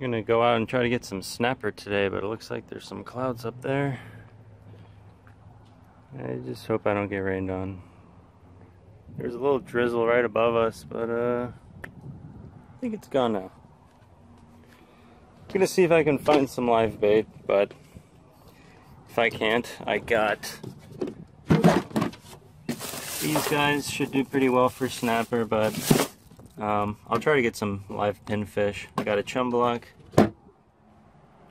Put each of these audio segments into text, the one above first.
gonna go out and try to get some snapper today, but it looks like there's some clouds up there. I just hope I don't get rained on. There's a little drizzle right above us, but uh, I think it's gone now. I'm gonna see if I can find some live bait, but if I can't, I got these guys should do pretty well for snapper, but um, I'll try to get some live pinfish. I got a chum block,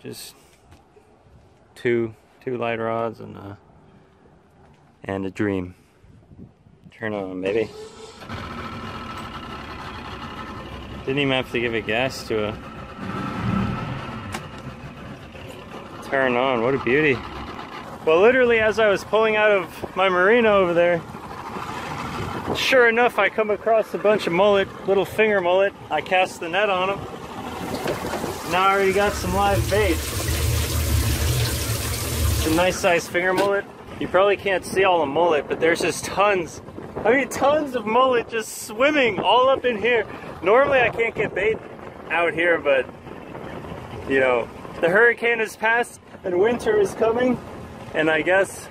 just two two light rods and a and a dream. Turn on, baby. Didn't even have to give a gas to a turn on. What a beauty. Well, literally, as I was pulling out of my marina over there, Sure enough, I come across a bunch of mullet, little finger mullet. I cast the net on them. Now I already got some live bait. It's a nice sized finger mullet. You probably can't see all the mullet, but there's just tons. I mean, tons of mullet just swimming all up in here. Normally I can't get bait out here, but you know, the hurricane has passed and winter is coming, and I guess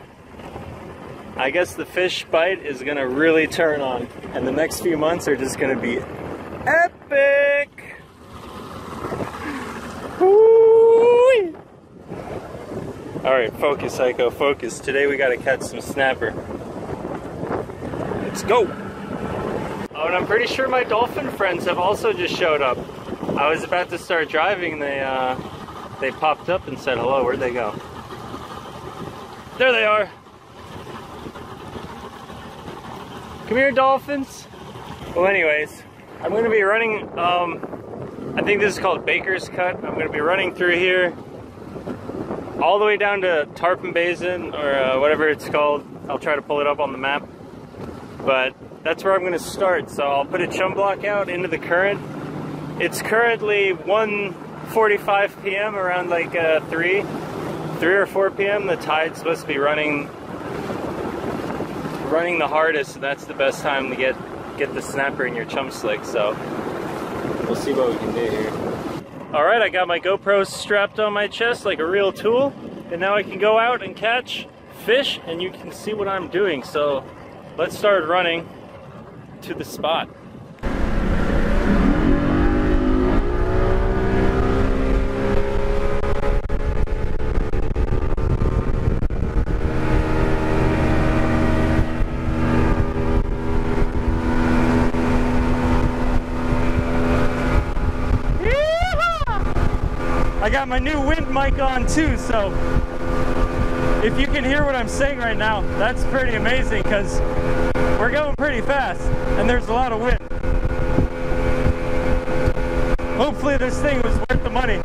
I guess the fish bite is gonna really turn on and the next few months are just gonna be epic. All right, focus, Psycho, focus. Today we gotta catch some snapper. Let's go. Oh, and I'm pretty sure my dolphin friends have also just showed up. I was about to start driving, they uh, they popped up and said hello. Where'd they go? There they are. Come here, dolphins. Well, anyways, I'm to be running, um, I think this is called Baker's Cut. I'm to be running through here all the way down to Tarpon Basin or uh, whatever it's called. I'll try to pull it up on the map. But that's where I'm to start. So I'll put a chum block out into the current. It's currently 1.45 p.m. around like uh, 3, 3 or 4 p.m. The tide's supposed to be running running the hardest, and that's the best time to get get the snapper in your chum slick. So we'll see what we can do here. All right, I got my GoPro strapped on my chest like a real tool, and now I can go out and catch fish, and you can see what I'm doing. So let's start running to the spot. I got my new wind mic on too, so if you can hear what I'm saying right now, that's pretty amazing because we're going pretty fast and there's a lot of wind. Hopefully this thing was worth the money.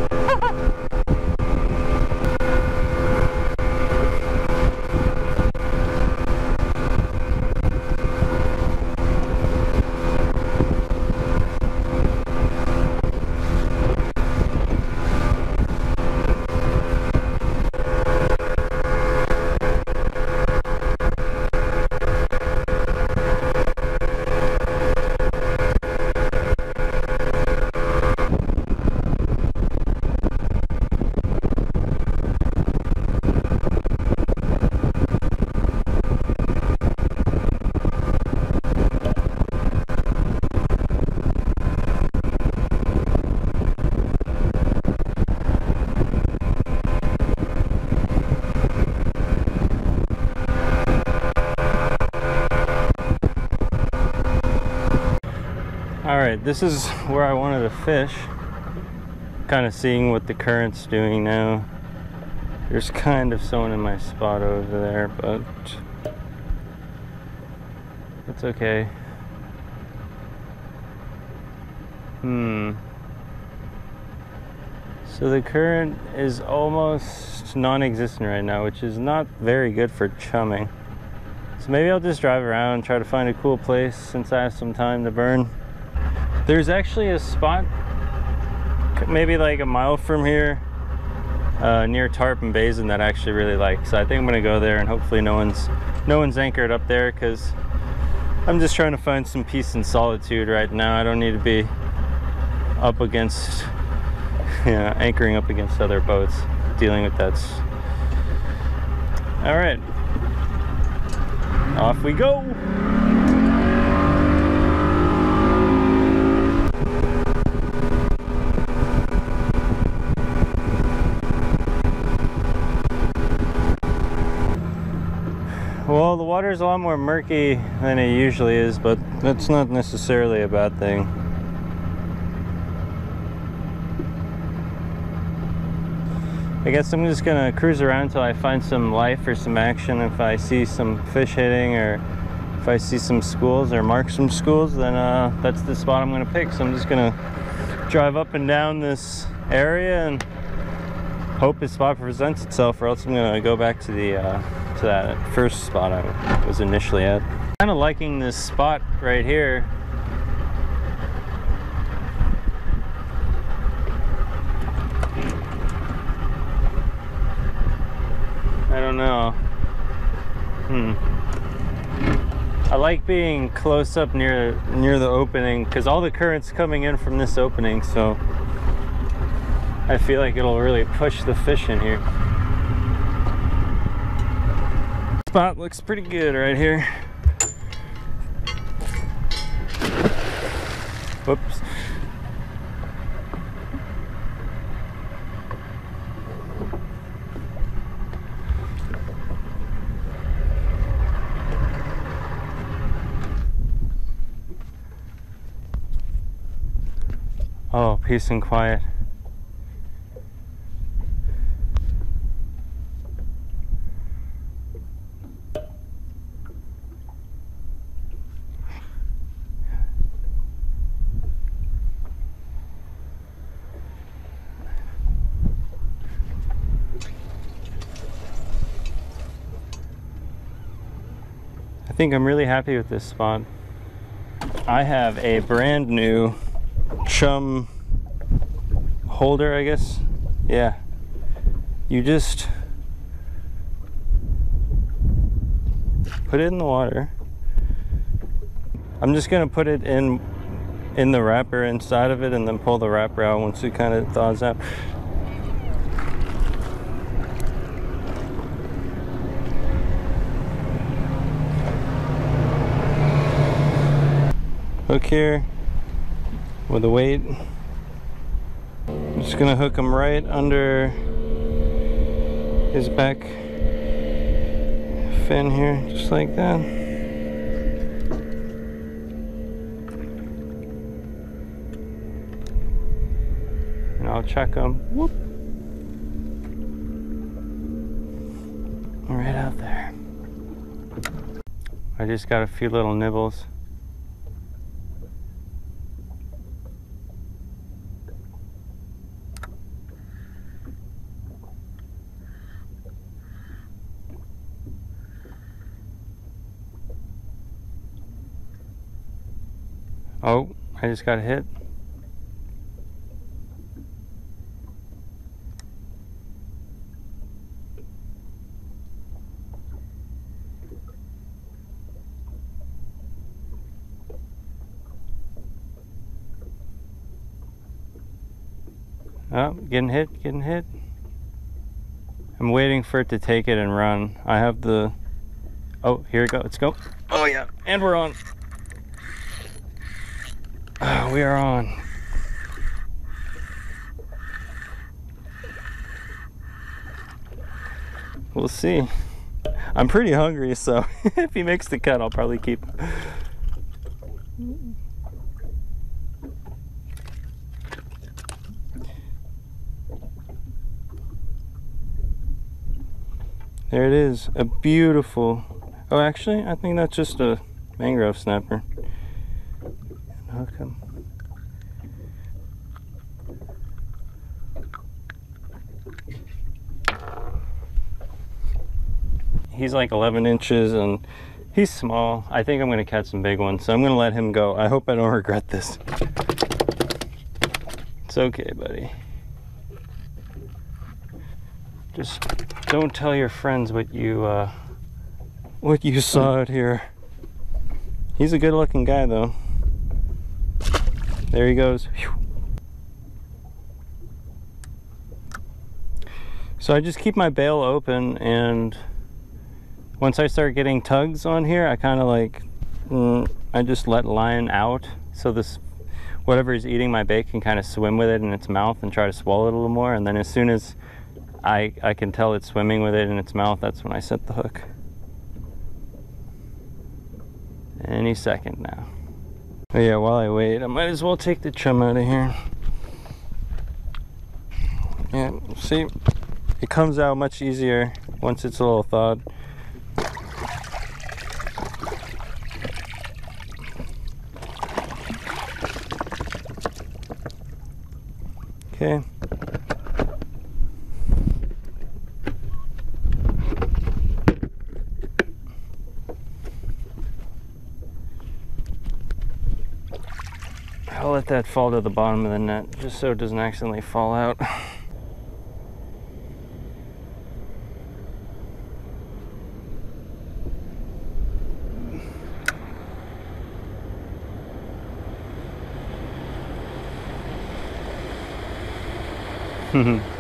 Right, this is where I wanted to fish. Kind of seeing what the current's doing now. There's kind of someone in my spot over there, but it's okay. Hmm. So the current is almost non-existent right now, which is not very good for chumming. So maybe I'll just drive around and try to find a cool place since I have some time to burn. There's actually a spot maybe like a mile from here uh, near Tarpon Basin that I actually really like. So I think I'm gonna go there and hopefully no one's no one's anchored up there because I'm just trying to find some peace and solitude right now. I don't need to be up against yeah, anchoring up against other boats, dealing with that. All right, off we go. Well, the water is a lot more murky than it usually is, but that's not necessarily a bad thing. I guess I'm just gonna cruise around until I find some life or some action. If I see some fish hitting or if I see some schools or mark some schools, then uh, that's the spot I'm gonna pick. So I'm just gonna drive up and down this area and hope a spot presents itself or else I'm gonna go back to the uh, to that first spot I was initially at. Kind of liking this spot right here. I don't know. Hmm. I like being close up near near the opening because all the current's coming in from this opening, so I feel like it'll really push the fish in here. Spot looks pretty good right here. Whoops. Oh, peace and quiet. Think I'm really happy with this spot. I have a brand new chum holder, I guess. Yeah. You just put it in the water. I'm just gonna put it in in the wrapper inside of it and then pull the wrapper out once it kind of thaws out. Hook here with a weight. I'm just gonna hook him right under his back fin here, just like that. And I'll check him. Whoop. Right out there. I just got a few little nibbles. Oh, I just got hit. Oh, getting hit, getting hit. I'm waiting for it to take it and run. I have the... Oh, here we go. Let's go. Oh, yeah. And we're on. Uh, we are on. We'll see. I'm pretty hungry, so if he makes the cut, I'll probably keep. There it is, a beautiful. Oh, actually, I think that's just a mangrove snapper He's like 11 inches and he's small. I think I'm gonna catch some big ones, so I'm gonna let him go. I hope I don't regret this. It's okay, buddy. Just don't tell your friends what you uh, what you saw out here. He's a good looking guy though. There he goes. So I just keep my bail open and once I start getting tugs on here, I kind of like, mm, I just let line out so this, whatever is eating my bait can kind of swim with it in its mouth and try to swallow it a little more. And then as soon as I, I can tell it's swimming with it in its mouth, that's when I set the hook. Any second now. Yeah, while I wait, I might as well take the chum out of here. Yeah, see, it comes out much easier once it's a little thawed. Okay. I'll let that fall to the bottom of the net just so it doesn't accidentally fall out. Hmm.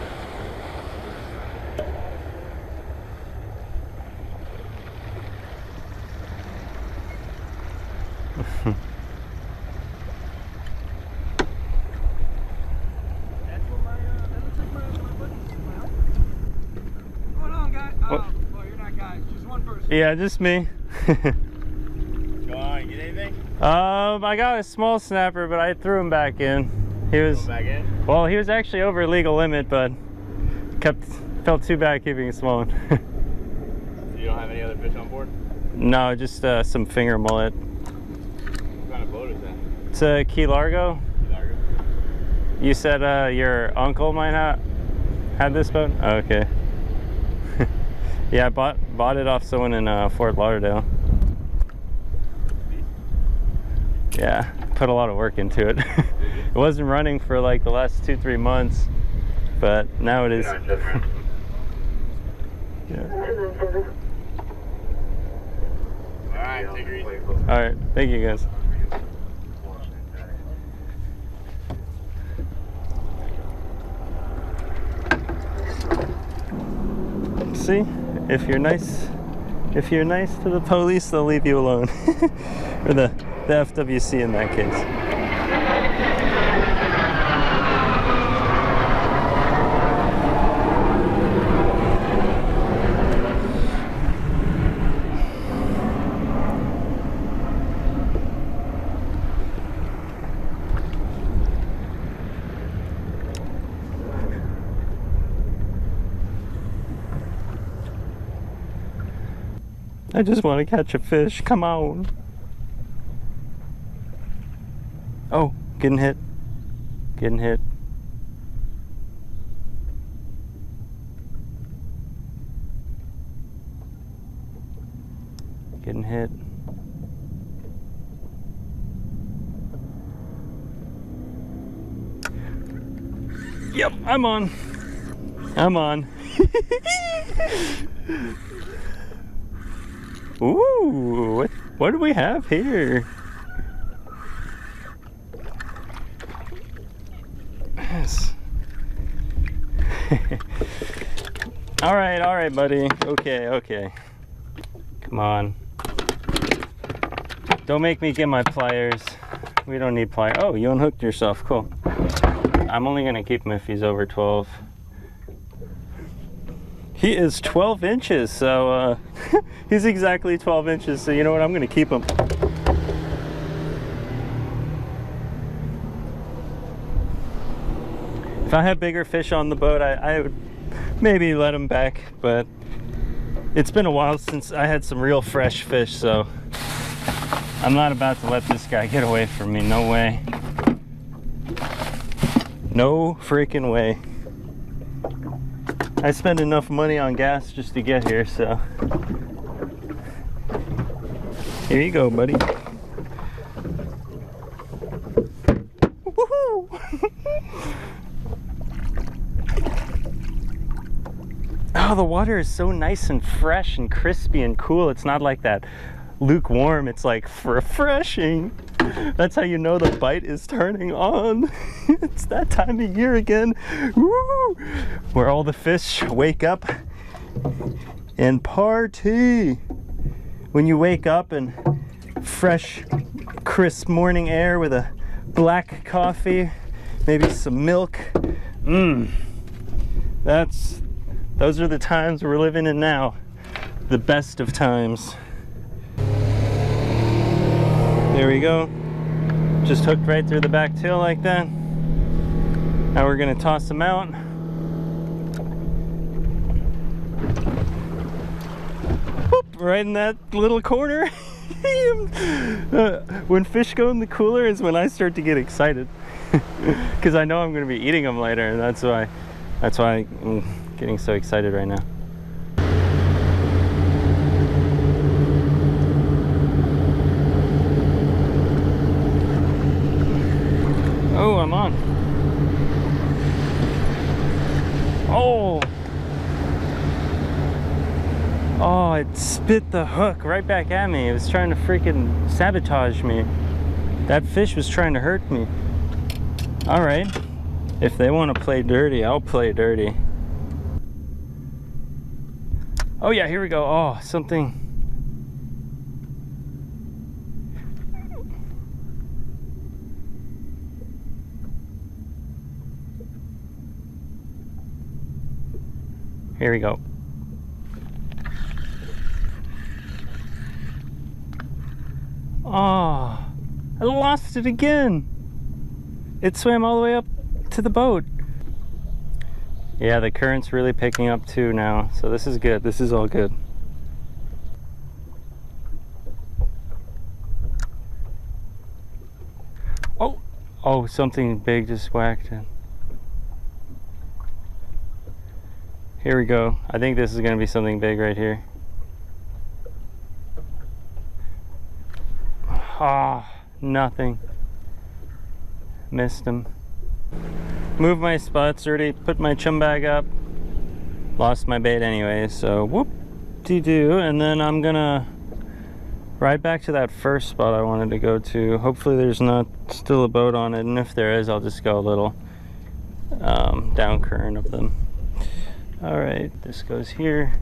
Yeah, just me. Go on, get anything? Um, I got a small snapper, but I threw him back in. He was back in. Well, he was actually over legal limit, but kept felt too bad keeping it small. one. you don't have any other fish on board? No, just uh, some finger mullet. What kind of boat is that? It's a Key Largo. Key Largo. You said uh, your uncle might not have had this boat. Oh, okay. Yeah, I bought bought it off someone in uh, Fort Lauderdale. Yeah, put a lot of work into it. it wasn't running for like the last two three months, but now it is. yeah. All right, take it. All right, thank you guys. See? If you're nice if you're nice to the police they'll leave you alone. Or the the FWC in that case I just want to catch a fish. Come on. Oh, getting hit. Getting hit. Getting hit. Yep, I'm on. I'm on. Ooh, what, what do we have here? Yes. all right, all right, buddy. Okay, okay. Come on. Don't make me get my pliers. We don't need pliers. Oh, you unhooked yourself. Cool. I'm only going to keep him if he's over 12. He is 12 inches, so uh, he's exactly 12 inches. So you know what? I'm going to keep him. If I had bigger fish on the boat, I, I would maybe let him back, but it's been a while since I had some real fresh fish, so I'm not about to let this guy get away from me. No way. No freaking way. I spend enough money on gas just to get here, so. Here you go, buddy. Woohoo! Oh, the water is so nice and fresh and crispy and cool. It's not like that lukewarm. It's like refreshing. That's how you know the bite is turning on. it's that time of year again. Woo! Where all the fish wake up and party. When you wake up and fresh, crisp morning air with a black coffee, maybe some milk. Mmm. That's those are the times we're living in now. The best of times. There we go. Just hooked right through the back tail like that. Now we're gonna toss them out. Boop, right in that little corner. uh, when fish go in the cooler is when I start to get excited. Because I know I'm gonna be eating them later and that's why, that's why I'm getting so excited right now. Oh, on. Oh. Oh, it spit the hook right back at me. It was trying to freaking sabotage me. That fish was trying to hurt me. All right. If they want to play dirty, I'll play dirty. Oh yeah, here we go. Oh, something. Here we go. Oh, I lost it again. It swam all the way up to the boat. Yeah, the current's really picking up too now, so this is good. This is all good. Oh, oh, something big just whacked it. Here we go. I think this is going to be something big right here. Ah, oh, nothing. Missed him. Move my spots already, put my chum bag up. Lost my bait anyway, so whoop de doo. And then I'm gonna ride back to that first spot I wanted to go to. Hopefully there's not still a boat on it, and if there is, I'll just go a little um, down current of them. All right, this goes here.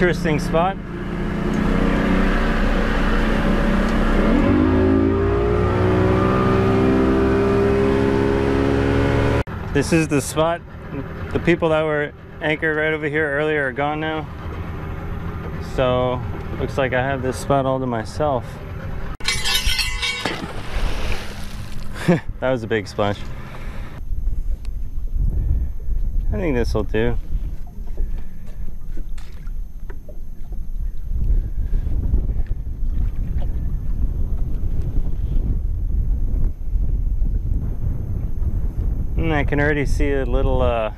Interesting spot. This is the spot. The people that were anchored right over here earlier are gone now. So, looks like I have this spot all to myself. that was a big splash. I think this will do. I can already see a little uh,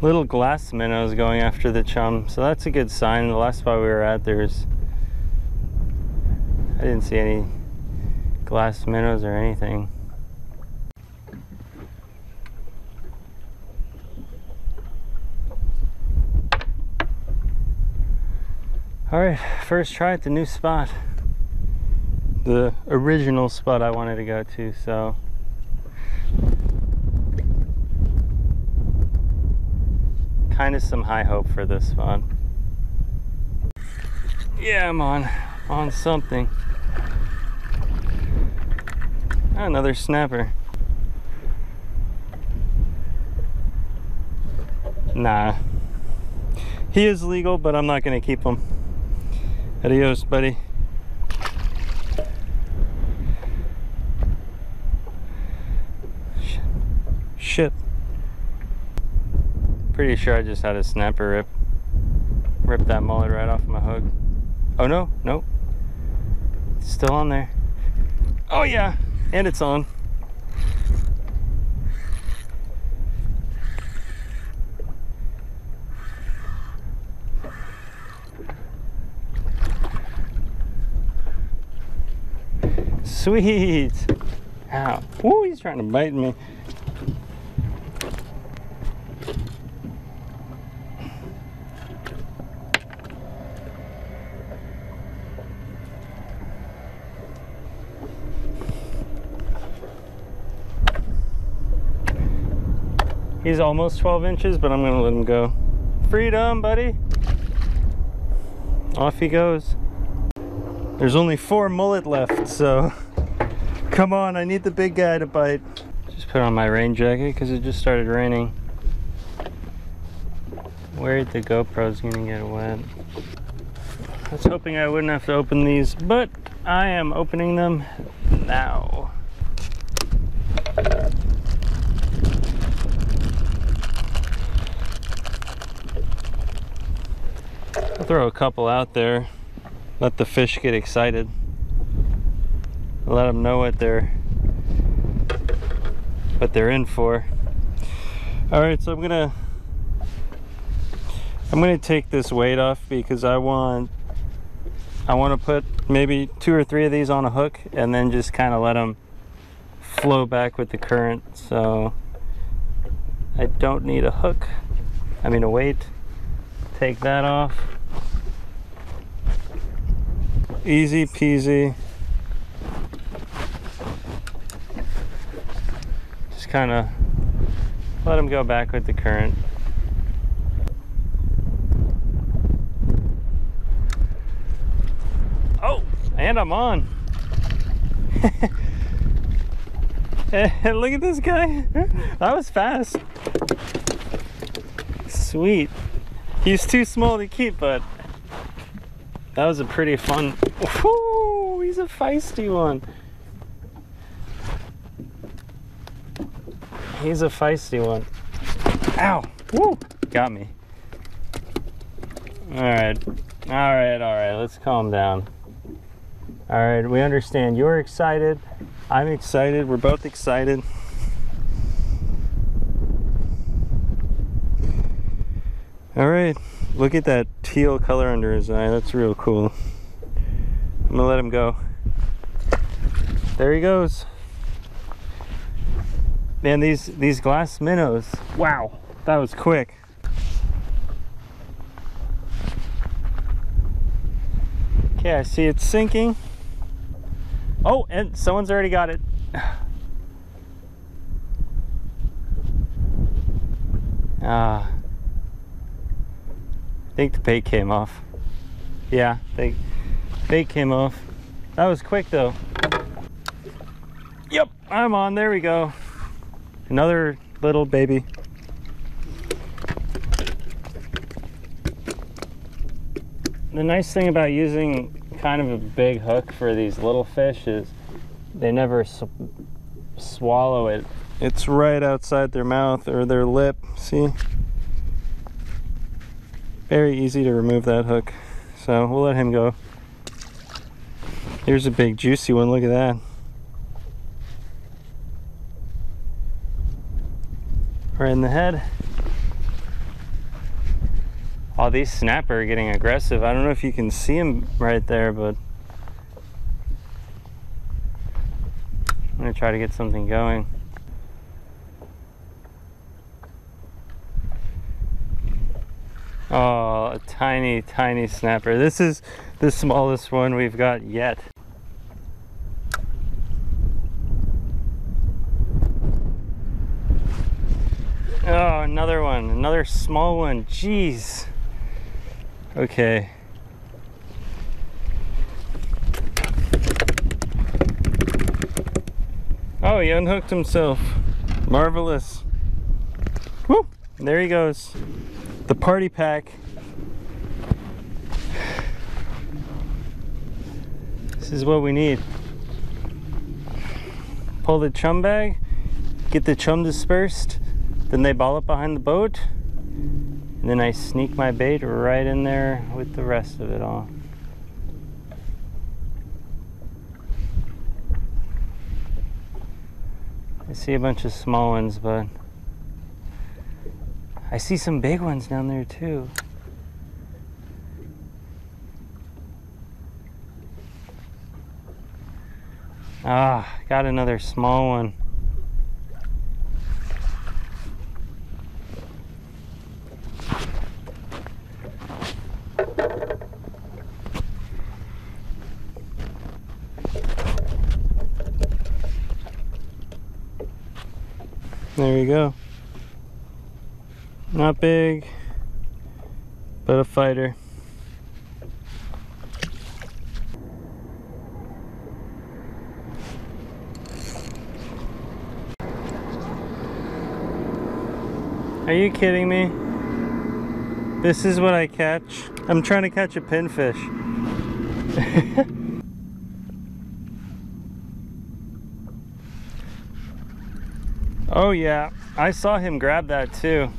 little glass minnows going after the chum, so that's a good sign. The last spot we were at, there's I didn't see any glass minnows or anything. All right, first try at the new spot. The original spot I wanted to go to, so kind of some high hope for this one. Yeah, I'm on, on something. Another snapper. Nah. He is legal, but I'm not gonna keep him. Adios, buddy. Shh. shit. Pretty sure I just had a snapper rip. Rip that mullet right off my hook. Oh no, nope. It's still on there. Oh yeah, and it's on. Sweet. Ow. Ooh, he's trying to bite me. He's almost 12 inches, but I'm gonna let him go. Freedom, buddy. Off he goes. There's only four mullet left, so come on, I need the big guy to bite. Just put on my rain jacket because it just started raining. Worried the GoPro's gonna get wet. I was hoping I wouldn't have to open these, but I am opening them now. Throw a couple out there. Let the fish get excited. Let them know what they're what they're in for. All right, so I'm gonna I'm gonna take this weight off because I want I want to put maybe two or three of these on a hook and then just kind of let them flow back with the current. So I don't need a hook. I mean a weight. Take that off. Easy peasy. Just kind of let them go back with the current. Oh, and I'm on. look at this guy. That was fast. Sweet. He's too small to keep, but that was a pretty fun. Whoo, he's a feisty one. He's a feisty one. Ow! Woo! Got me. Alright. Alright, alright. Let's calm down. Alright, we understand. You're excited. I'm excited. We're both excited. Alright. Look at that teal color under his eye. That's real cool. I'm gonna let him go. There he goes. Man, these these glass minnows. Wow, that was quick. Okay, I see it sinking. Oh, and someone's already got it. Ah. I think the bait came off. Yeah, the bait came off. That was quick though. Yep, I'm on. There we go. Another little baby. The nice thing about using kind of a big hook for these little fish is they never sw swallow it. It's right outside their mouth or their lip. See? Very easy to remove that hook. So we'll let him go. Here's a big juicy one look at that. Right in the head. All these snapper are getting aggressive. I don't know if you can see them right there but I'm gonna try to get something going Oh, a tiny, tiny snapper. This is the smallest one we've got yet. Oh, another one, another small one. Jeez. Okay. Oh, he unhooked himself. Marvelous. Woo! There he goes the party pack. This is what we need. Pull the chum bag, get the chum dispersed, Then they ball up behind the boat. And then I sneak my bait right in there with the rest of it all. I see a bunch of small ones, but I see some big ones down there too. Ah, got another small one. There we go. Not big, but a fighter. Are you kidding me? This is what I catch? I'm trying to catch a pinfish. oh yeah, I saw him grab that too.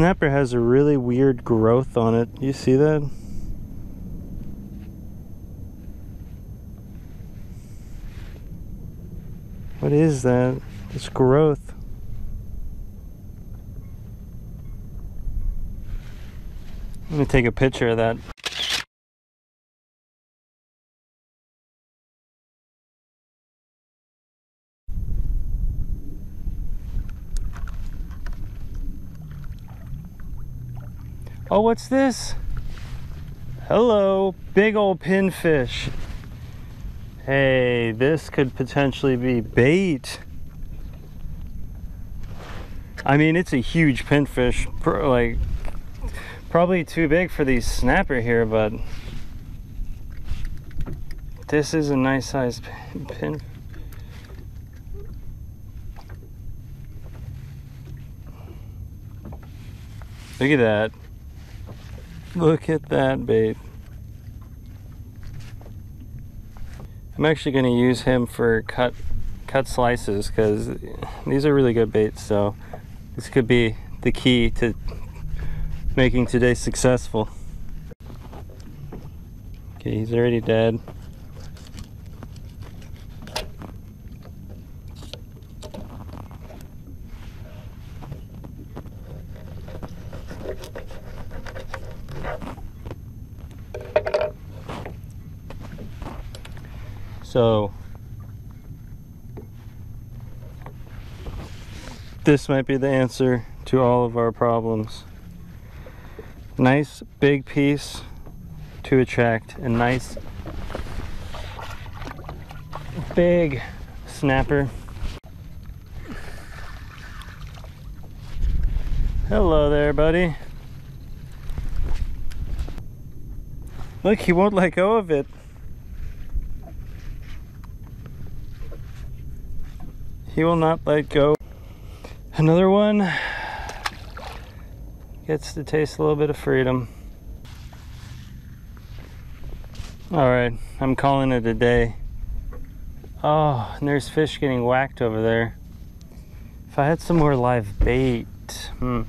Snapper has a really weird growth on it. You see that? What is that? It's growth. Let me take a picture of that. Oh, what's this? Hello, big old pinfish. Hey, this could potentially be bait. I mean, it's a huge pinfish, like probably too big for these snapper here, but this is a nice sized pin. Look at that. Look at that bait. I'm actually going to use him for cut cut slices because these are really good baits so this could be the key to making today successful. Okay, he's already dead. So this might be the answer to all of our problems. Nice big piece to attract a nice big snapper. Hello there, buddy. Look, he won't let go of it. He will not let go. Another one gets to taste a little bit of freedom. All right, I'm calling it a day. Oh, and there's fish getting whacked over there. If I had some more live bait, hmm.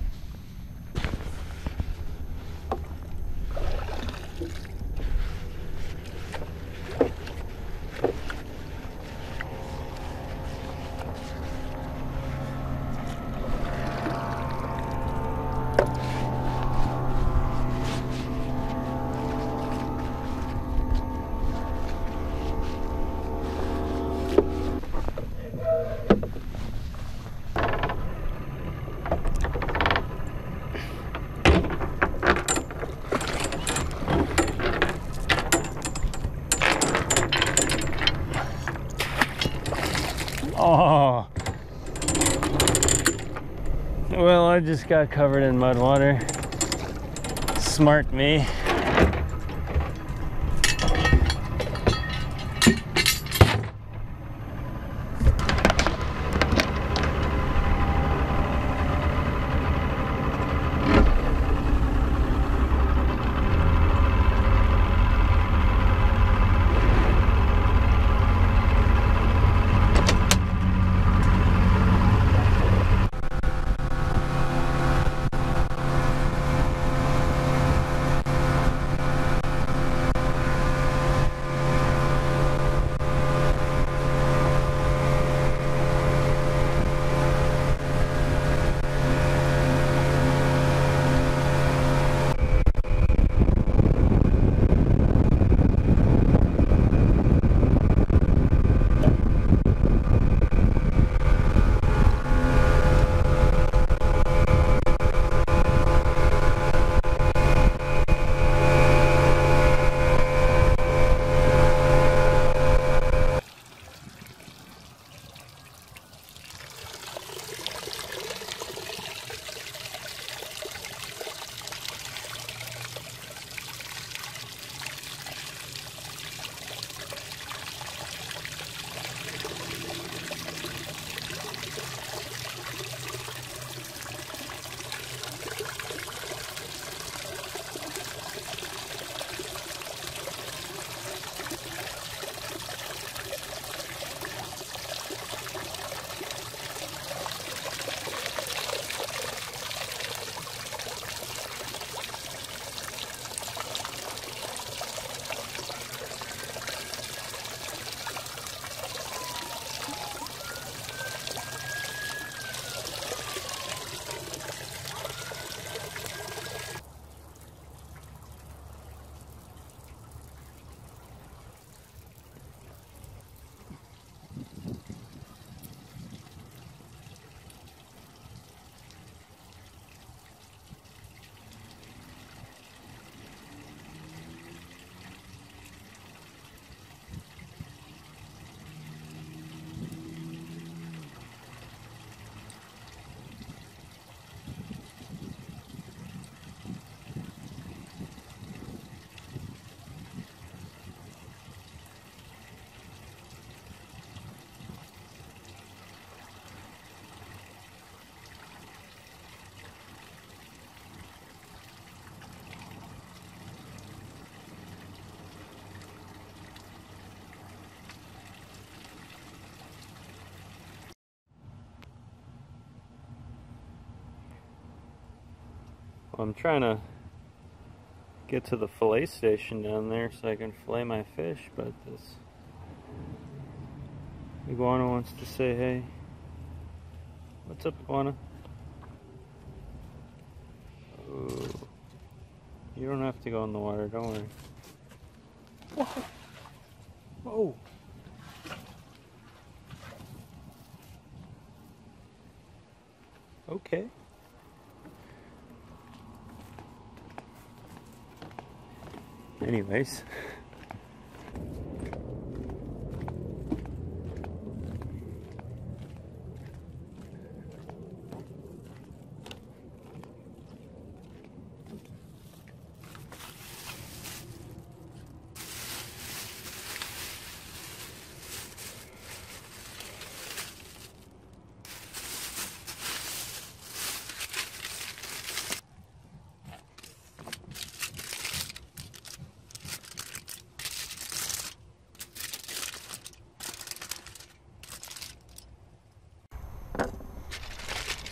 Oh. Well, I just got covered in mud water. Smart me. I'm trying to get to the fillet station down there so I can fillet my fish, but this iguana wants to say hey. What's up, iguana? Ooh. You don't have to go in the water, don't worry. Whoa. Whoa. Okay. Anyways.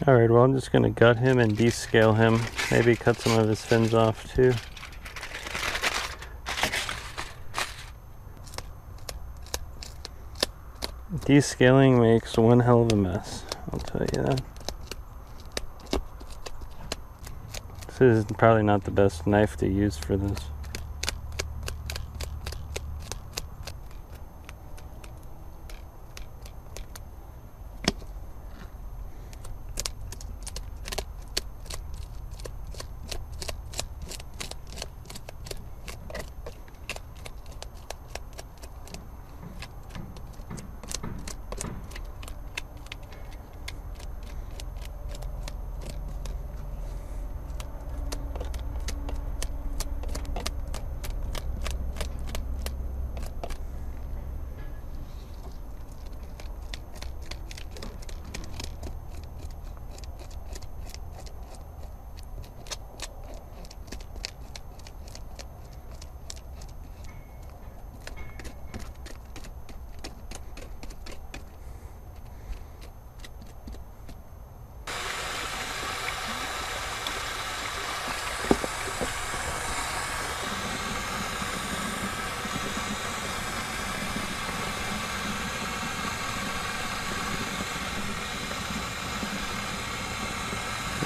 Alright, well I'm just going to gut him and descale him. Maybe cut some of his fins off too. Descaling makes one hell of a mess, I'll tell you that. This is probably not the best knife to use for this.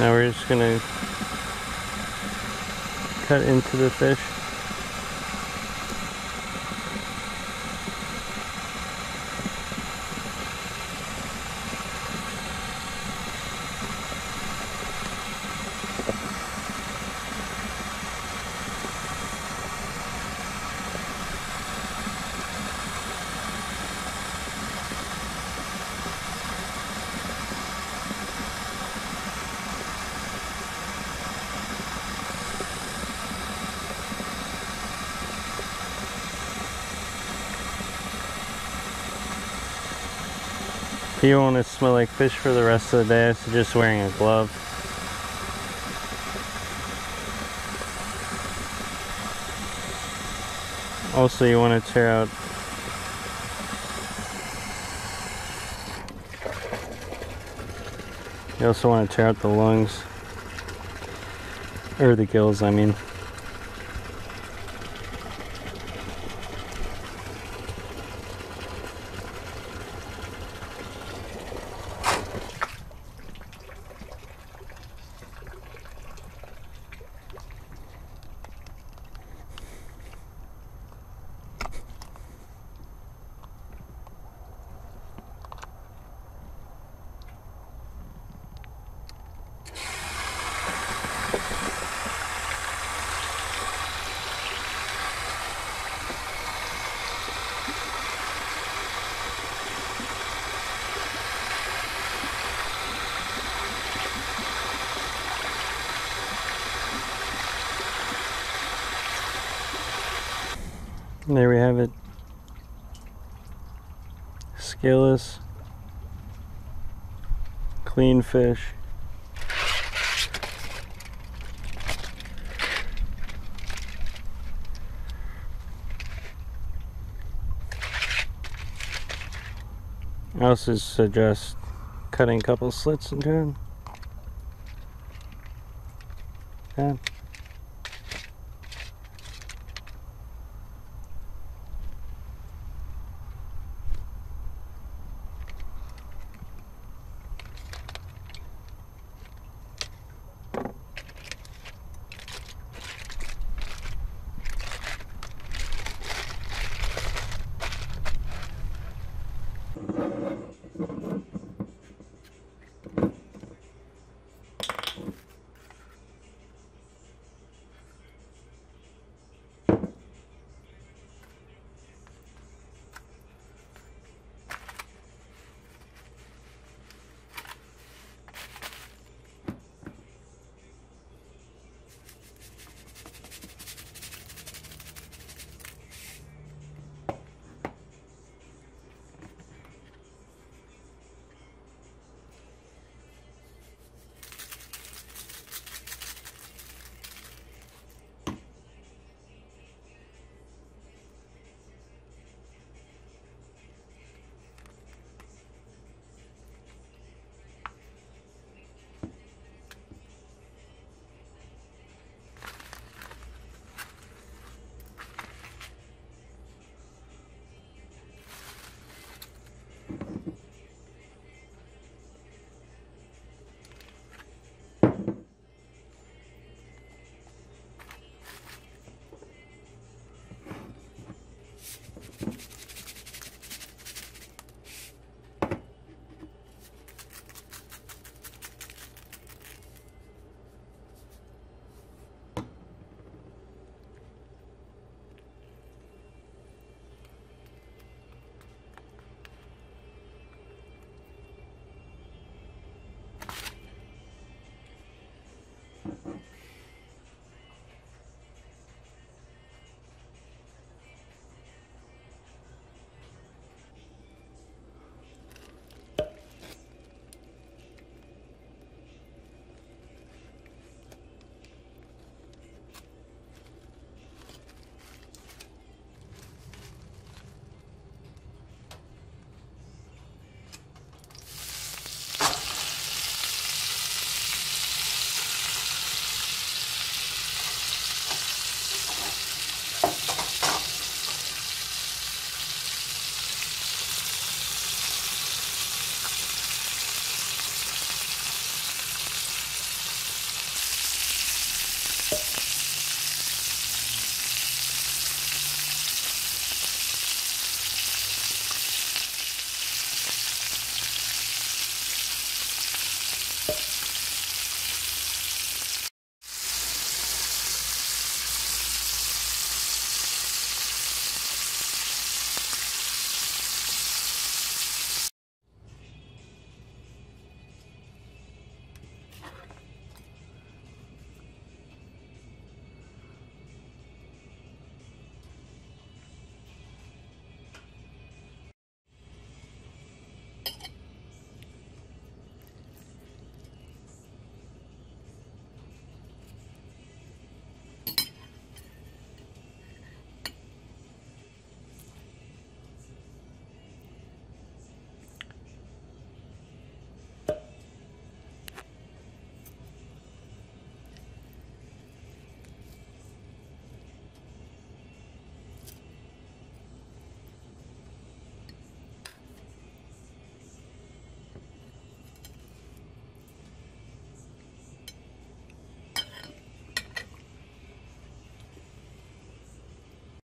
Now we're just gonna cut into the fish. You want to smell like fish for the rest of the day, I suggest wearing a glove. Also, you want to tear out You also want to tear out the lungs or the gills, I mean. There we have it. Scaleless, clean fish. I also suggest cutting a couple slits into it. Yeah.